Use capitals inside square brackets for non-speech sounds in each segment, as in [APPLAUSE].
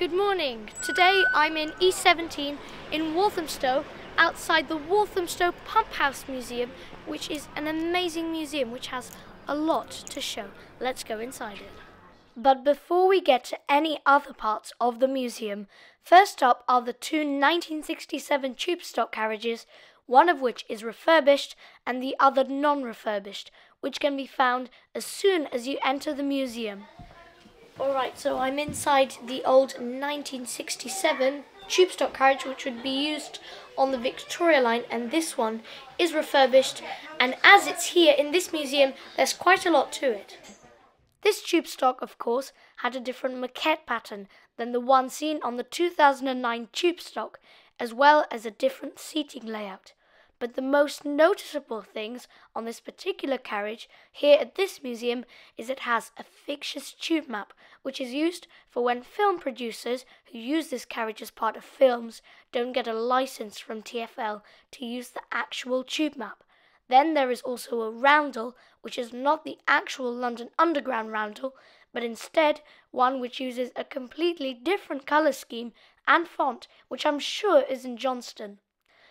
Good morning. Today I'm in E17 in Walthamstow outside the Walthamstow Pump House Museum, which is an amazing museum which has a lot to show. Let's go inside it. But before we get to any other parts of the museum, first up are the two 1967 tube stock carriages, one of which is refurbished and the other non refurbished, which can be found as soon as you enter the museum. Alright, so I'm inside the old 1967 tube stock carriage which would be used on the Victoria line and this one is refurbished and as it's here in this museum there's quite a lot to it. This tube stock of course had a different moquette pattern than the one seen on the 2009 tube stock as well as a different seating layout. But the most noticeable things on this particular carriage here at this museum is it has a fictitious tube map, which is used for when film producers who use this carriage as part of films don't get a license from TFL to use the actual tube map. Then there is also a roundel, which is not the actual London Underground roundel, but instead one which uses a completely different colour scheme and font, which I'm sure is in Johnston.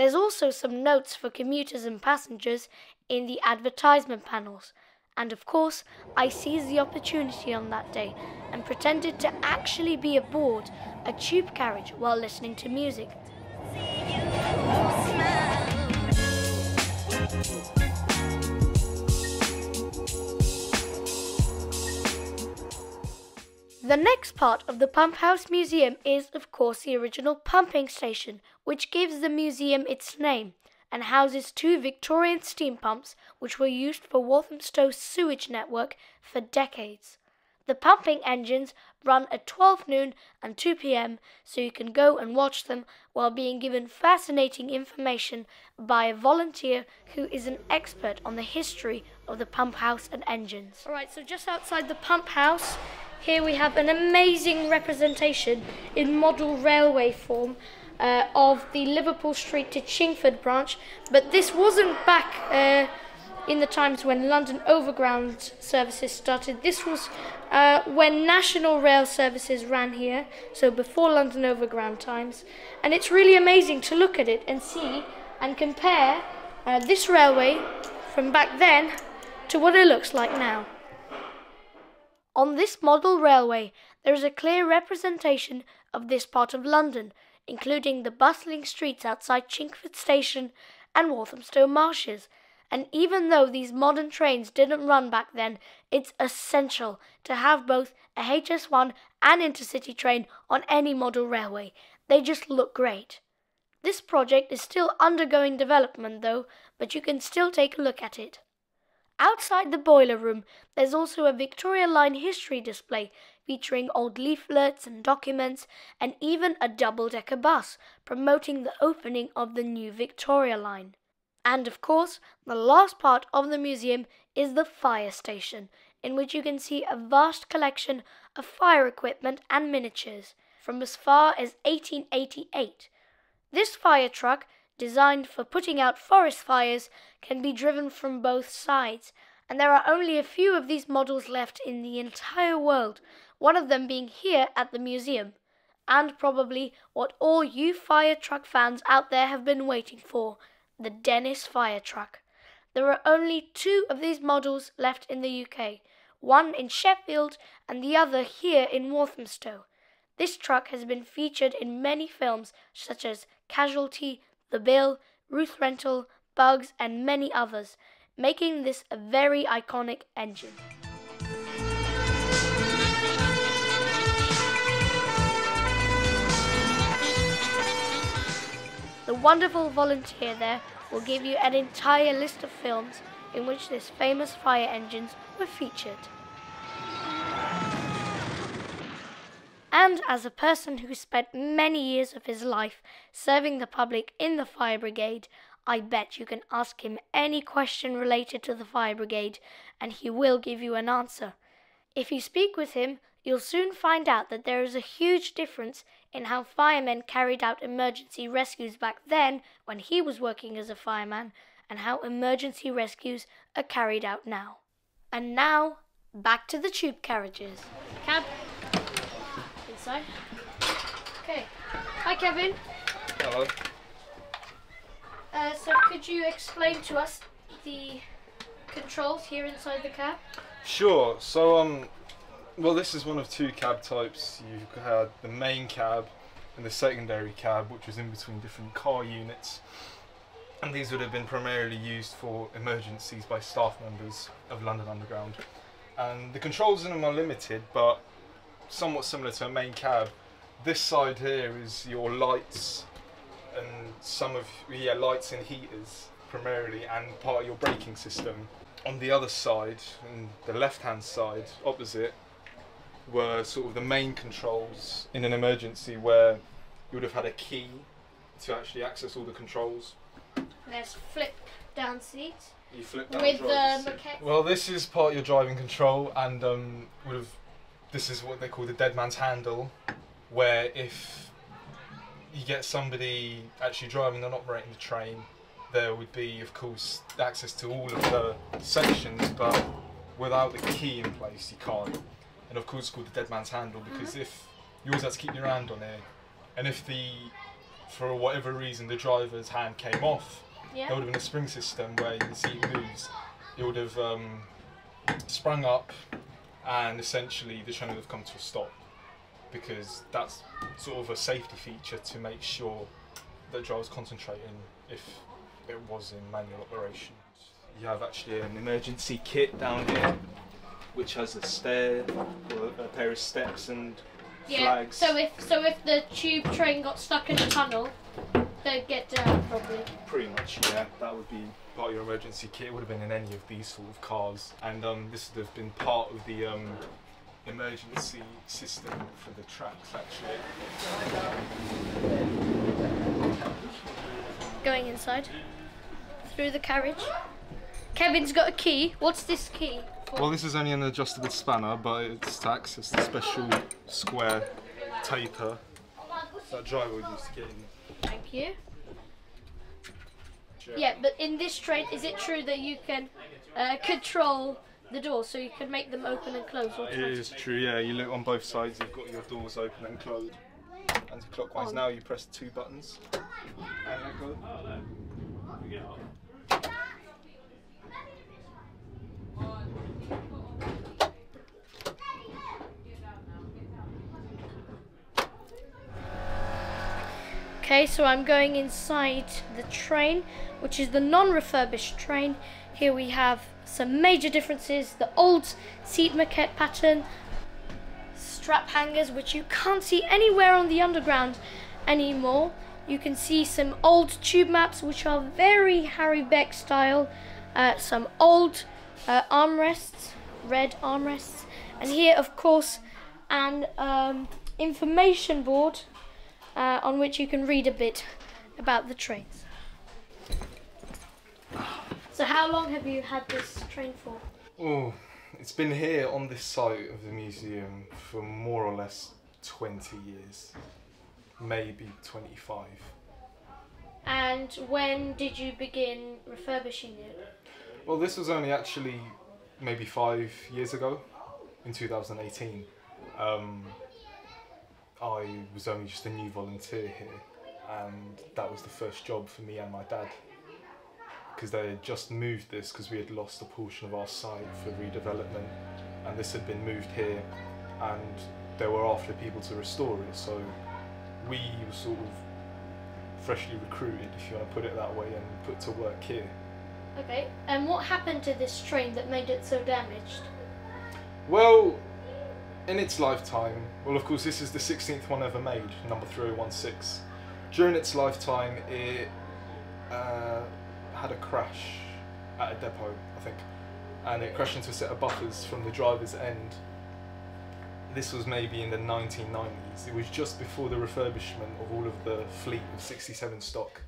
There's also some notes for commuters and passengers in the advertisement panels. And of course, I seized the opportunity on that day and pretended to actually be aboard a tube carriage while listening to music. The next part of the Pump House Museum is, of course, the original pumping station, which gives the museum its name and houses two Victorian steam pumps which were used for Walthamstow's sewage network for decades. The pumping engines run at 12 noon and 2 p.m., so you can go and watch them while being given fascinating information by a volunteer who is an expert on the history of the pump house and engines. All right, so just outside the pump house here we have an amazing representation in model railway form uh, of the Liverpool Street to Chingford branch, but this wasn't back uh, in the times when London Overground services started. This was uh, when National Rail services ran here, so before London Overground times, and it's really amazing to look at it and see and compare uh, this railway from back then to what it looks like now. On this model railway there is a clear representation of this part of London, including the bustling streets outside Chingford Station and Walthamstow Marshes. And even though these modern trains didn't run back then, it's essential to have both a HS1 and intercity train on any model railway. They just look great. This project is still undergoing development though, but you can still take a look at it. Outside the boiler room, there's also a Victoria Line history display featuring old leaflets and documents, and even a double decker bus promoting the opening of the new Victoria Line. And of course, the last part of the museum is the fire station, in which you can see a vast collection of fire equipment and miniatures from as far as 1888. This fire truck designed for putting out forest fires, can be driven from both sides, and there are only a few of these models left in the entire world, one of them being here at the museum, and probably what all you fire truck fans out there have been waiting for the Dennis fire truck. There are only two of these models left in the UK, one in Sheffield and the other here in Walthamstow. This truck has been featured in many films such as Casualty, the Bill, Ruth Rendell, Bugs, and many others, making this a very iconic engine. The wonderful volunteer there will give you an entire list of films in which this famous fire engines were featured. And as a person who spent many years of his life serving the public in the fire brigade, I bet you can ask him any question related to the fire brigade and he will give you an answer. If you speak with him, you'll soon find out that there is a huge difference in how firemen carried out emergency rescues back then when he was working as a fireman and how emergency rescues are carried out now. And now, back to the tube carriages. Cab inside. Okay. Hi, Kevin. Hello. Uh, so, could you explain to us the controls here inside the cab? Sure. So, um, well, this is one of two cab types. You had the main cab and the secondary cab, which was in between different car units. And these would have been primarily used for emergencies by staff members of London Underground. And the controls in them are limited, but somewhat similar to a main cab. This side here is your lights and some of yeah lights and heaters primarily, and part of your braking system. On the other side, and the left-hand side opposite, were sort of the main controls in an emergency where you would have had a key to actually access all the controls. There's flip down seat You flip down with the driver's seat. Well, this is part of your driving control, and um, would have. This is what they call the dead man's handle, where if you get somebody actually driving and operating the train, there would be, of course, access to all of the sections, but without the key in place, you can't. And of course, it's called the dead man's handle because if you always have to keep your hand on it, and if the, for whatever reason, the driver's hand came off, there would have been a spring system where you can see it moves. It would have um, sprung up, and essentially the train would have come to a stop because that's sort of a safety feature to make sure that driver's concentrating if it was in manual operation. You have actually an emergency kit down here, which has a stair, or a pair of steps and Yeah. flags. So if so if the tube train got stuck in a tunnel, they'd get down probably. Pretty much, yeah. That would be part of your emergency kit. It would have been in any of these sort of cars, and um, this would have been part of the um, emergency system for the tracks. Actually, Going inside through the carriage. Kevin's got a key. What's this key? for? well, this is only an adjustable spanner, but it's to access the special square taper that driver would use to get in. Thank you. Yeah, but in this train, is it true that you can uh, control the doors so you can make them open and close? It automatically? true, yeah. You look on both sides, you've got your doors open and closed. Anti-clockwise On. now, you press two buttons. Okay, so I'm going inside the train, which is the non-refurbished train. Here we have some major differences. The old seat moquette pattern, strap hangers, which you can't see anywhere on the underground anymore. You can see some old tube maps, which are very Harry Beck style. Uh, some old uh, armrests, red armrests. And here, of course, an um, information board uh, on which you can read a bit about the trains. So, how long have you had this train for? Oh, it's been here on this site of the museum for more or less 20 years, maybe 25. And when did you begin refurbishing it? Well, this was only actually maybe five years ago, in 2018. Um, I was only just a new volunteer here, and that was the first job for me and my dad. Because they had just moved this because we had lost a portion of our site for redevelopment, and this had been moved here, and they were after people to restore it. So we were sort of freshly recruited, if you want to put it that way, and put to work here. Okay, and what happened to this train that made it so damaged? Well, in its lifetime, well, of course, this is the 16th one ever made, number 3016. During its lifetime, it uh, had a crash at a depot, I think, and it crashed into a set of buffers from the driver's end. This was maybe in the 1990s. It was just before the refurbishment of all of the fleet of 67 stock.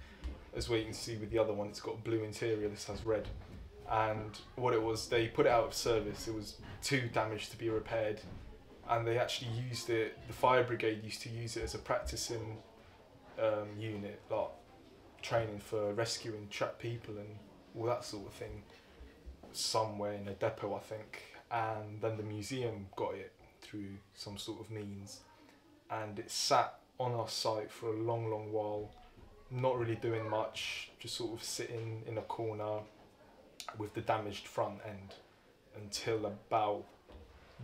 As well, you can see with the other one, it's got blue interior, this has red. And what it was, they put it out of service. It was too damaged to be repaired. And they actually used it, the fire brigade used to use it as a practicing um, unit, like training for rescuing trapped people and all that sort of thing, somewhere in a depot, I think. And then the museum got it through some sort of means. and it sat on our site for a long, long while, not really doing much, just sort of sitting in a corner with the damaged front end until about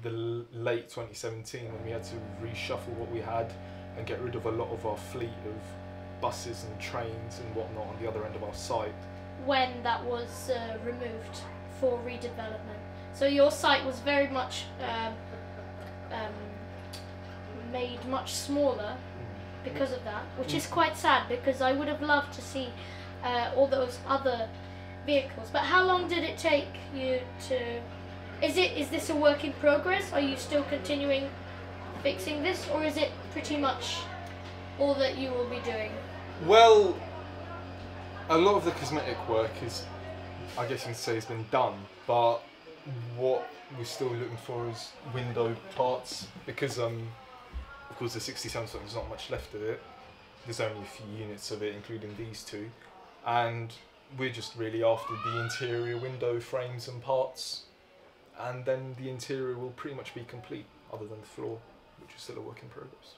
the late 2017 when we had to reshuffle what we had and get rid of a lot of our fleet of buses and trains and whatnot on the other end of our site. when that was uh, removed for redevelopment. So your site was very much um, um, made much smaller because of that, which is quite sad because I would have loved to see uh, all those other vehicles. But how long did it take you to? Is it is this a work in progress? Are you still continuing fixing this, or is it pretty much all that you will be doing? Well, a lot of the cosmetic work is, I guess you can say, has been done, but what we're still looking for is window parts because, um, of course, the 67 foot there's not much left of it. There's only a few units of it, including these two, and we're just really after the interior window frames and parts, and then the interior will pretty much be complete, other than the floor, which is still a work in progress.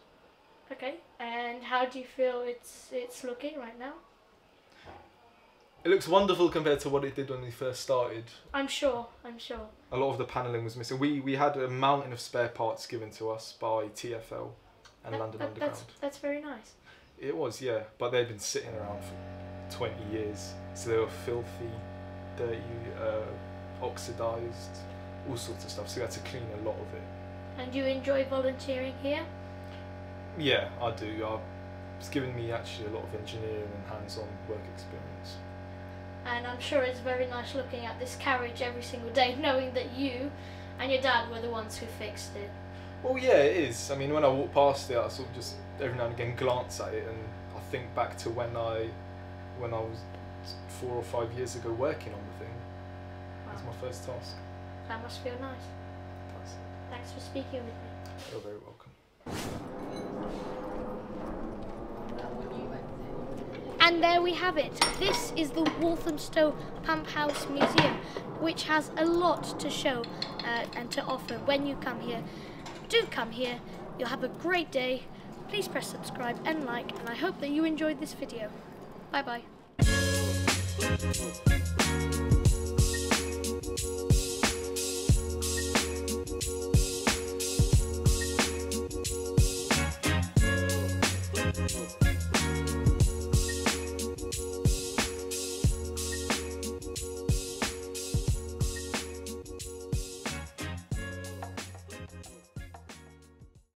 Okay, and how do you feel it's it's looking right now? It looks wonderful compared to what it did when we first started. I'm sure. I'm sure. A lot of the paneling was missing. We we had a mountain of spare parts given to us by TFL and That- London that- Underground. That's that's very nice. It was, yeah, but they'd been sitting around for 20 years, so they were filthy, dirty, uh, oxidized, all sorts of stuff. So we had to clean a lot of it. And you enjoy volunteering here? Yeah, I do. I, it's given me actually a lot of engineering and hands-on work experience. And I'm sure it's very nice looking at this carriage every single day, [LAUGHS] knowing that you and your dad were the ones who fixed it. Well, yeah, it is. I mean, when I walk past it, I sort of just every now and again glance at it, and I think back to when I, when I was four or five years ago working on the thing. It was my first task. That must feel nice. That's, Thanks for speaking with me. you're very welcome. And there we have it. This is the Walthamstow Pump House Museum, which has a lot to show uh, and to offer when you come here. Do come here. You'll have a great day. Please press subscribe and like, and I hope that you enjoyed this video. Bye bye.